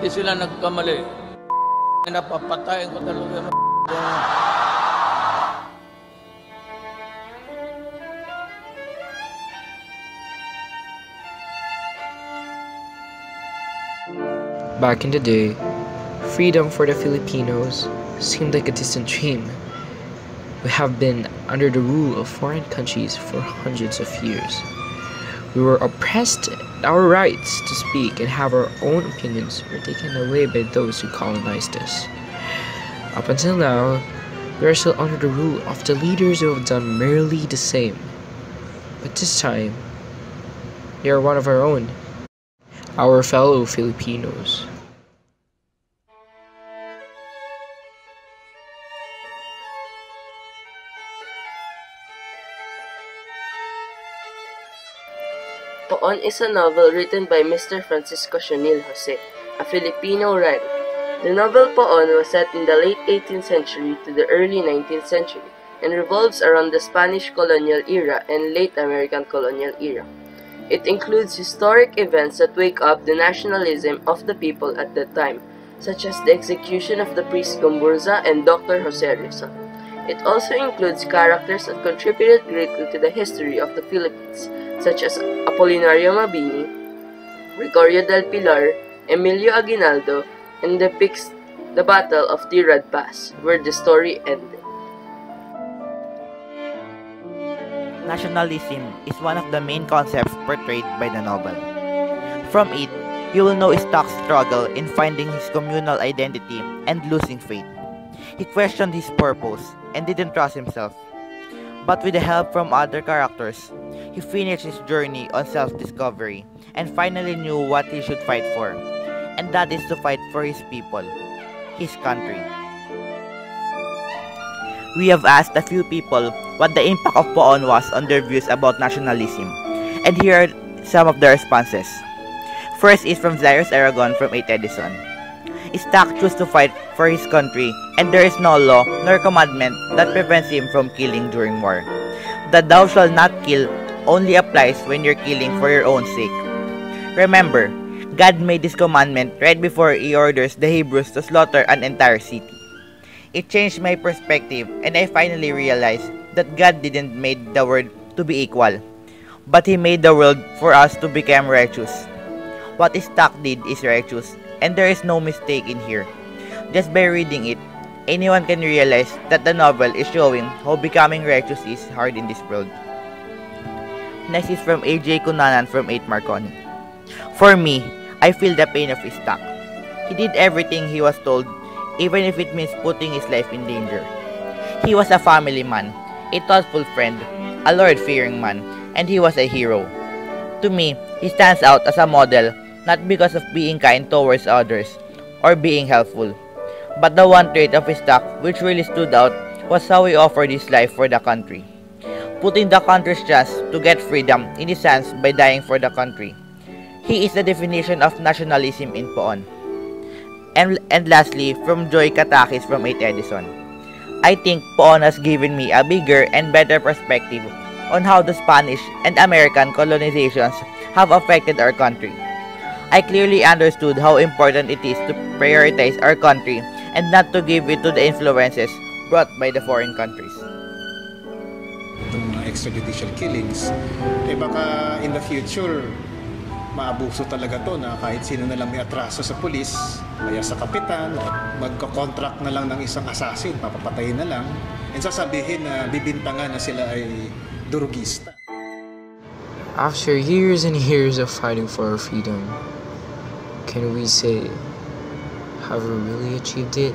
Hindi sila nagkamali. Napapatayin ko talaga. ng Back in the day, freedom for the Filipinos seemed like a distant dream. We have been under the rule of foreign countries for hundreds of years. We were oppressed, our rights to speak and have our own opinions were taken away by those who colonized us. Up until now, we are still under the rule of the leaders who have done merely the same. But this time, they are one of our own, our fellow Filipinos. Po-on is a novel written by Mr. Francisco Sionil Jose, a Filipino writer. The novel Po-on was set in the late 18th century to the early 19th century and revolves around the Spanish colonial era and late American colonial era. It includes historic events that wake up the nationalism of the people at that time, such as the execution of the priest Gomburza and Dr. Jose Rizal. It also includes characters that contributed greatly to the history of the Philippines, such as Apolinario Mabini, Gregorio del Pilar, Emilio Aguinaldo, and depicts the Battle of Tirad Pass, where the story ended. Nationalism is one of the main concepts portrayed by the novel. From it, you will know Istak's struggle in finding his communal identity and losing faith. He questioned his purpose and didn't trust himself. But with the help from other characters, he finished his journey on self-discovery and finally knew what he should fight for, and that is to fight for his people, his country. We have asked a few people what the impact of Po-on was on their views about nationalism, and here are some of the responses. First is from Cyrus Aragon from 8 Edison. Chose to fight for his country, and there is no law nor commandment that prevents him from killing during war. The thou shalt not kill only applies when you're killing for your own sake. Remember, God made this commandment right before He orders the Hebrews to slaughter an entire city. It changed my perspective and I finally realized that God didn't make the world to be equal, but He made the world for us to become righteous. What Istak did is righteous and there is no mistake in here. Just by reading it, anyone can realize that the novel is showing how becoming righteous is hard in this world. Next is from AJ Kunanan from 8 Marconi. For me, I feel the pain of his Stock. He did everything he was told, even if it means putting his life in danger. He was a family man, a thoughtful friend, a Lord-fearing man, and he was a hero. To me, he stands out as a model not because of being kind towards others or being helpful, but the one trait of his talk which really stood out was how he offered his life for the country, putting the country's chance to get freedom in his hands by dying for the country. He is the definition of nationalism in Po-on. And, and lastly, from Joy Katakis from 8 Edison. I think Po-on has given me a bigger and better perspective on how the Spanish and American colonizations have affected our country. I clearly understood how important it is to prioritize our country and not to give it to the influences brought by the foreign countries. itong mga extrajudicial killings, eh baka in the future, maabuso talaga to na kahit sino na lang may atraso sa pulis, kaya sa kapitan, magko-contract na lang ng isang assassin, papapatayin na lang, and sasabihin na bibintangan na sila ay durugista. After years and years of fighting for our freedom, can we say, have we really achieved it?